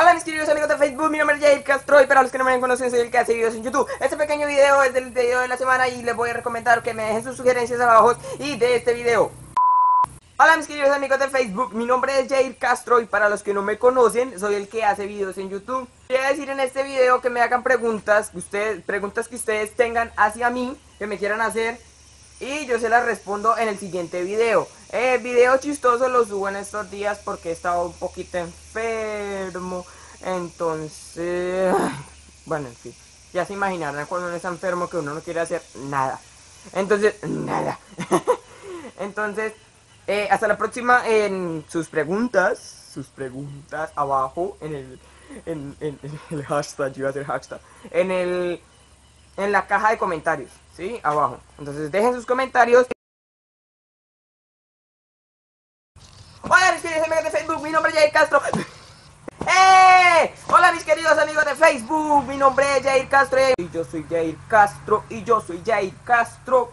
Hola mis queridos amigos de Facebook, mi nombre es Jair Castro y para los que no me conocen soy el que hace videos en YouTube. Este pequeño video es del video de la semana y les voy a recomendar que me dejen sus sugerencias abajo y de este video. Hola mis queridos amigos de Facebook, mi nombre es Jair Castro y para los que no me conocen soy el que hace videos en YouTube. Quería decir en este video que me hagan preguntas, preguntas que ustedes tengan hacia mí, que me quieran hacer y yo se las respondo en el siguiente video. El video chistoso lo subo en estos días porque he estado un poquito enfermo. Entonces, bueno, en fin, ya se imaginarán cuando uno está enfermo que uno no quiere hacer nada. Entonces, nada. Entonces, eh, hasta la próxima en sus preguntas, sus preguntas abajo en el, en, el hashtag, yo iba a hacer hashtag, en el, en la caja de comentarios, ¿sí? Abajo. Entonces dejen sus comentarios. Hola mis queridos amigos de Facebook, mi nombre es Jair Castro. ¡Eh! Hola mis queridos amigos de Facebook, mi nombre es Jair Castro y yo soy Jair Castro y yo soy Jair Castro.